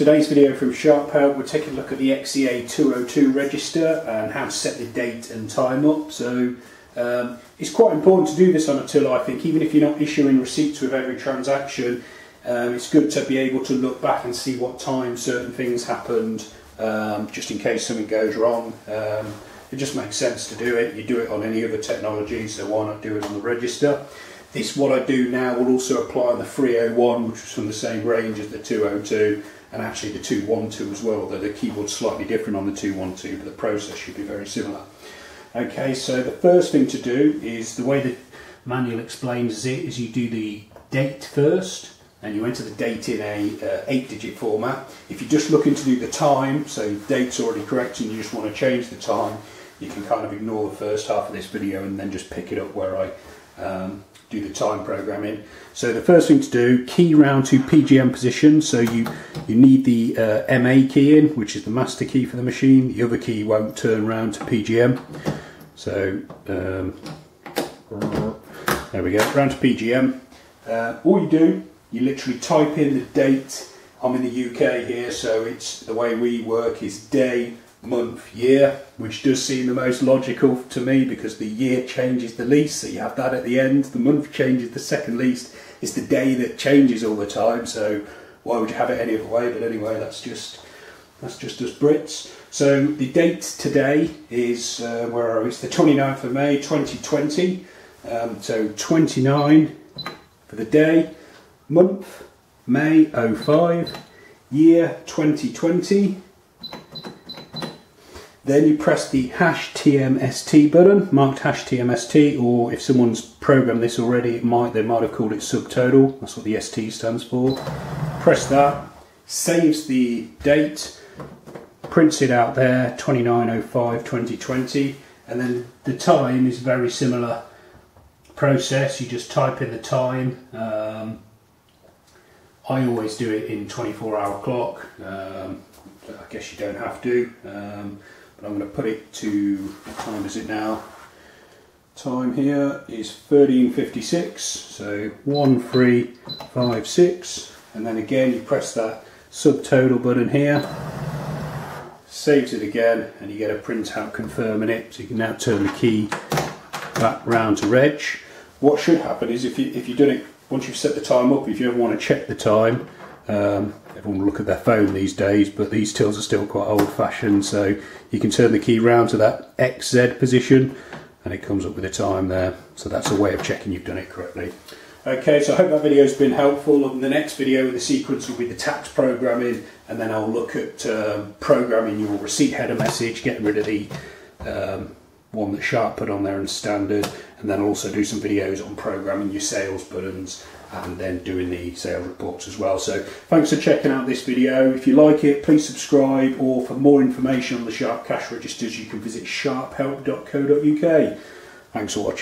Today's video from Sharp Help, we're taking a look at the XEA 202 register and how to set the date and time up. So um, it's quite important to do this on a till, I think, even if you're not issuing receipts with every transaction. Um, it's good to be able to look back and see what time certain things happened, um, just in case something goes wrong. Um, it just makes sense to do it. You do it on any other technology, so why not do it on the register? This, what I do now, will also apply on the 301, which is from the same range as the 202, and actually the 212 as well, though the keyboard's slightly different on the 212, but the process should be very similar. Okay, so the first thing to do is the way the manual explains it is you do the date first, and you enter the date in a uh, 8 digit format. If you're just looking to do the time, so date's already correct and you just want to change the time, you can kind of ignore the first half of this video and then just pick it up where I um, do the time programming. So the first thing to do, key round to PGM position. So you, you need the uh, MA key in, which is the master key for the machine. The other key won't turn round to PGM. So um, there we go, round to PGM. Uh, all you do, you literally type in the date. I'm in the UK here, so it's the way we work is day month, year, which does seem the most logical to me because the year changes the least, so you have that at the end. The month changes the second least. It's the day that changes all the time, so why would you have it any other way? But anyway, that's just that's just us Brits. So the date today is uh, where are we? It's the 29th of May 2020. Um, so 29 for the day, month May 05, year 2020 then you press the hash TMST button, marked hash TMST, or if someone's programmed this already, it might they might have called it subtotal. That's what the ST stands for. Press that, saves the date, prints it out there, 2905 2020, and then the time is very similar process. You just type in the time. Um, I always do it in 24 hour clock. Um, I guess you don't have to. Um, but I'm going to put it to, what time is it now? Time here is 1356, so 1356, and then again you press that subtotal button here, saves it again, and you get a printout confirming it, so you can now turn the key back round to reg. What should happen is if, you, if you've done it, once you've set the time up, if you ever want to check the time, um, everyone will look at their phone these days, but these tills are still quite old fashioned. So you can turn the key round to that XZ position and it comes up with a time there. So that's a way of checking you've done it correctly. Okay, so I hope that video has been helpful. The next video, the sequence will be the tax programming, and then I'll look at um, programming your receipt header message, getting rid of the um, one that Sharp put on there in standard, and then also do some videos on programming your sales buttons and then doing the sales reports as well. So thanks for checking out this video. If you like it, please subscribe or for more information on the Sharp cash registers, you can visit sharphelp.co.uk. Thanks for watching.